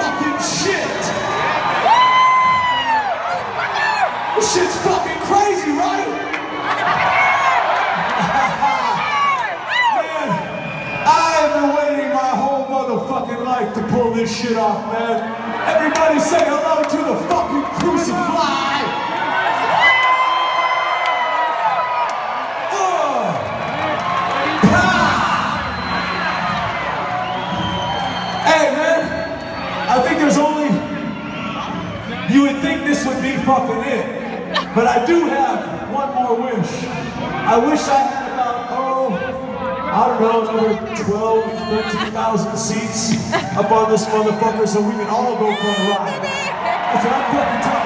fucking shit. This shit's fucking crazy, right? man, I have been waiting my whole motherfucking life to pull this shit off, man. Everybody say hello to the fucking Crüecifly. Only you would think this would be fucking it. But I do have one more wish. I wish I had about, oh, I don't know, another 12, 13,000 seats up on this motherfucker so we can all go for a ride. That's what I'm fucking talking